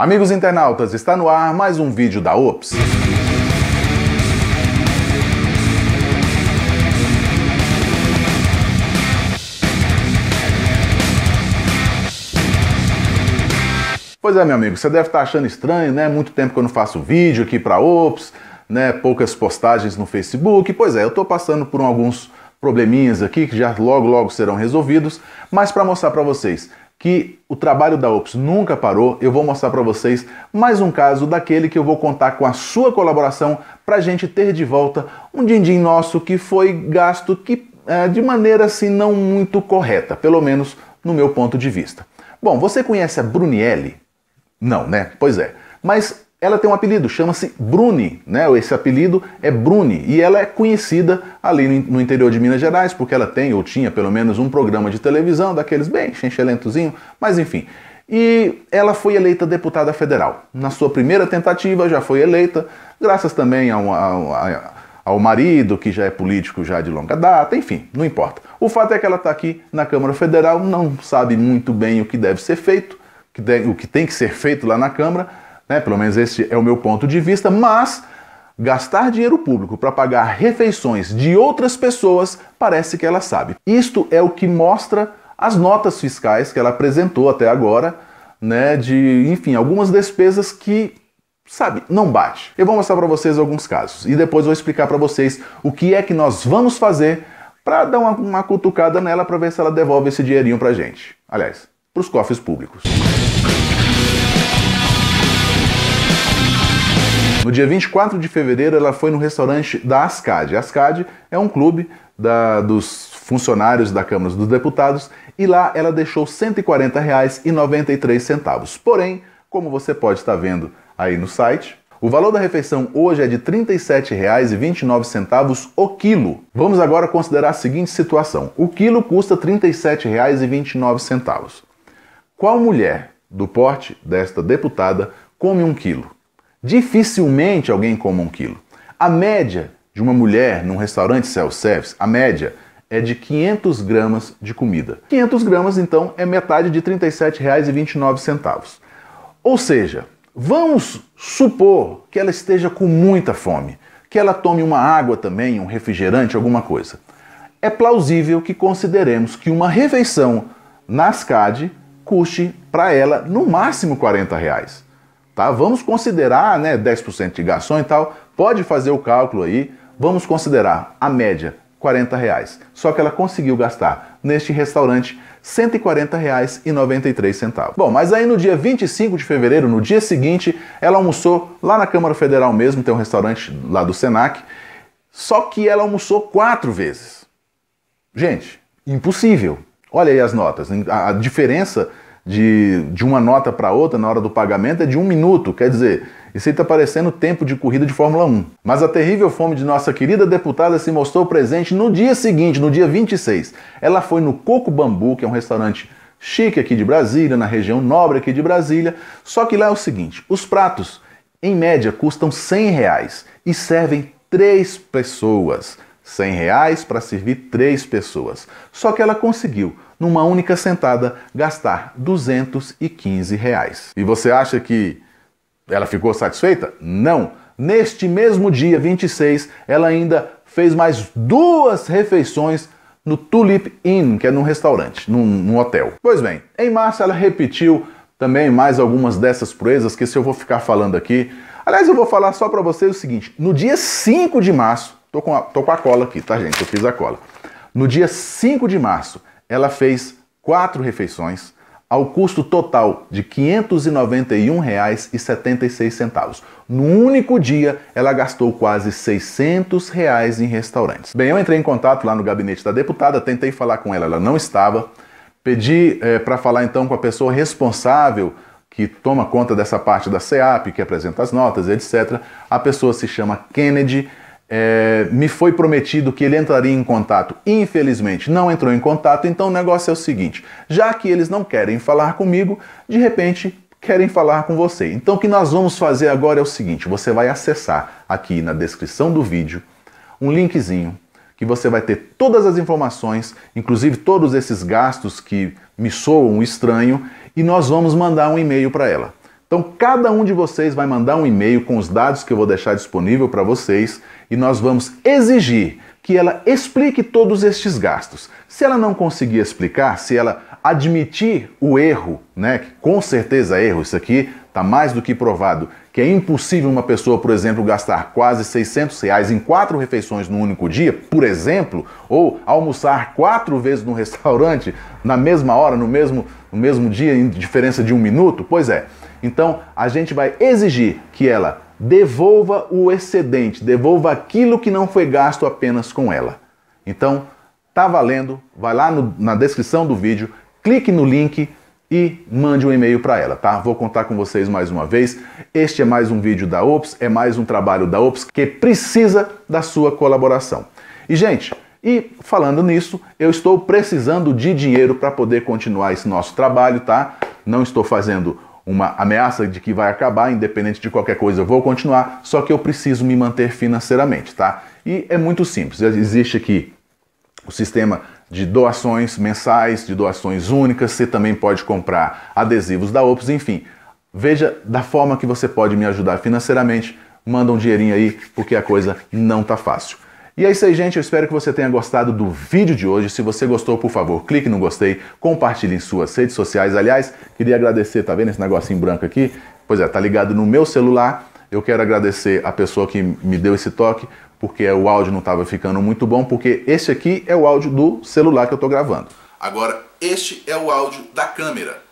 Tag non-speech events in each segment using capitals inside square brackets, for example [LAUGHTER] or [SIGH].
Amigos internautas, está no ar mais um vídeo da OPS. Pois é, meu amigo, você deve estar achando estranho, né? Muito tempo que eu não faço vídeo aqui para OPS, né? Poucas postagens no Facebook. Pois é, eu estou passando por alguns probleminhas aqui que já logo logo serão resolvidos, mas para mostrar para vocês que o trabalho da Ops nunca parou, eu vou mostrar para vocês mais um caso daquele que eu vou contar com a sua colaboração para a gente ter de volta um din-din nosso que foi gasto que, é, de maneira assim não muito correta, pelo menos no meu ponto de vista. Bom, você conhece a Brunielli? Não, né? Pois é. Mas ela tem um apelido, chama-se Bruni, né? Esse apelido é Bruni e ela é conhecida ali no interior de Minas Gerais porque ela tem ou tinha pelo menos um programa de televisão daqueles bem chenchelentozinho, mas enfim. E ela foi eleita deputada federal. Na sua primeira tentativa já foi eleita, graças também ao, ao, ao marido que já é político já de longa data, enfim, não importa. O fato é que ela está aqui na Câmara Federal, não sabe muito bem o que deve ser feito, o que tem que ser feito lá na Câmara né? Pelo menos esse é o meu ponto de vista, mas gastar dinheiro público para pagar refeições de outras pessoas parece que ela sabe. Isto é o que mostra as notas fiscais que ela apresentou até agora, né, de, enfim, algumas despesas que sabe, não bate. Eu vou mostrar para vocês alguns casos e depois vou explicar para vocês o que é que nós vamos fazer para dar uma, uma cutucada nela para ver se ela devolve esse dinheirinho para gente. Aliás, para os cofres públicos. No dia 24 de fevereiro, ela foi no restaurante da Ascad. A Ascad é um clube da, dos funcionários da Câmara dos Deputados e lá ela deixou R$ 140,93. Porém, como você pode estar vendo aí no site, o valor da refeição hoje é de R$ 37,29 o quilo. Vamos agora considerar a seguinte situação: o quilo custa R$ 37,29. Qual mulher do porte desta deputada come um quilo? Dificilmente alguém coma um quilo. A média de uma mulher num restaurante self-service, a média é de 500 gramas de comida. 500 gramas, então, é metade de R$ 37,29. Ou seja, vamos supor que ela esteja com muita fome, que ela tome uma água também, um refrigerante, alguma coisa. É plausível que consideremos que uma refeição na Ascad custe para ela no máximo 40 reais. Tá? Vamos considerar né, 10% de garçom e tal, pode fazer o cálculo aí, vamos considerar a média 40 reais. Só que ela conseguiu gastar neste restaurante R$ 140,93. Bom, mas aí no dia 25 de fevereiro, no dia seguinte, ela almoçou lá na Câmara Federal mesmo, tem um restaurante lá do Senac, só que ela almoçou quatro vezes. Gente, impossível. Olha aí as notas. A diferença de, de uma nota para outra na hora do pagamento é de um minuto, quer dizer, isso aí está parecendo tempo de corrida de Fórmula 1. Mas a terrível fome de nossa querida deputada se mostrou presente no dia seguinte, no dia 26. Ela foi no Coco Bambu, que é um restaurante chique aqui de Brasília, na região nobre aqui de Brasília. Só que lá é o seguinte: os pratos, em média, custam 100 reais e servem três pessoas. 100 reais para servir três pessoas. Só que ela conseguiu numa única sentada, gastar 215 reais. E você acha que ela ficou satisfeita? Não! Neste mesmo dia 26, ela ainda fez mais duas refeições no Tulip Inn, que é num restaurante, num, num, hotel. Pois bem, em março ela repetiu também mais algumas dessas proezas que se eu vou ficar falando aqui. Aliás, eu vou falar só para vocês o seguinte: no dia 5 de março, tô com, a, tô com a cola aqui, tá, gente? Eu fiz a cola. No dia 5 de março, ela fez quatro refeições ao custo total de R$ 591,76. No único dia, ela gastou quase 600 reais em restaurantes. Bem, eu entrei em contato lá no gabinete da deputada, tentei falar com ela, ela não estava. Pedi é, eh, para falar então com a pessoa responsável que toma conta dessa parte da CEAP, que apresenta as notas, etc. A pessoa se chama Kennedy é, me foi prometido que ele entraria em contato. Infelizmente, não entrou em contato, então o negócio é o seguinte: já que eles não querem falar comigo, de repente querem falar com você. Então, o que nós vamos fazer agora é o seguinte: você vai acessar aqui na descrição do vídeo um linkzinho que você vai ter todas as informações, inclusive todos esses gastos que me soam estranho, e nós vamos mandar um e-mail para ela. Então, cada um de vocês vai mandar um e-mail com os dados que eu vou deixar disponível para vocês e nós vamos exigir que ela explique todos estes gastos. Se ela não conseguir explicar, se ela admitir o erro, né, que com certeza é erro, isso aqui está mais do que provado, que é impossível uma pessoa, por exemplo, gastar quase 600 reais em quatro refeições no único dia, por exemplo, ou almoçar quatro vezes no [LAUGHS] restaurante na mesma hora, no mesmo, no mesmo dia, em diferença de um minuto? Pois é. Então, a gente vai exigir que ela devolva o excedente, devolva aquilo que não foi gasto apenas com ela. Então, tá valendo, vai lá no, na descrição do vídeo, clique no link e mande um e-mail para ela, tá? Vou contar com vocês mais uma vez. Este é mais um vídeo da Ops, é mais um trabalho da Ops que precisa da sua colaboração. E gente, e falando nisso, eu estou precisando de dinheiro para poder continuar esse nosso trabalho, tá? Não estou fazendo uma ameaça de que vai acabar, independente de qualquer coisa, eu vou continuar, só que eu preciso me manter financeiramente, tá? E é muito simples. Existe aqui o sistema de doações mensais, de doações únicas, você também pode comprar adesivos da Opus, enfim. Veja da forma que você pode me ajudar financeiramente, manda um dinheirinho aí, porque a coisa não tá fácil. E é isso aí, gente. Eu espero que você tenha gostado do vídeo de hoje. Se você gostou, por favor, clique no gostei, compartilhe em suas redes sociais. Aliás, queria agradecer, tá vendo esse negocinho branco aqui? Pois é, tá ligado no meu celular. Eu quero agradecer a pessoa que me deu esse toque, porque o áudio não estava ficando muito bom, porque esse aqui é o áudio do celular que eu estou gravando. Agora, este é o áudio da câmera.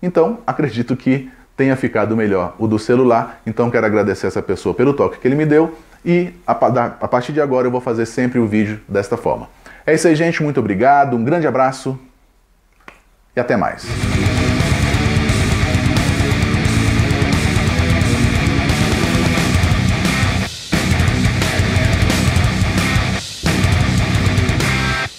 Então, acredito que tenha ficado melhor o do celular. Então, quero agradecer essa pessoa pelo toque que ele me deu e a, partir de agora eu vou fazer sempre o vídeo desta forma. É isso aí, gente. Muito obrigado, um grande abraço e até mais.